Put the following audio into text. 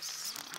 Yes.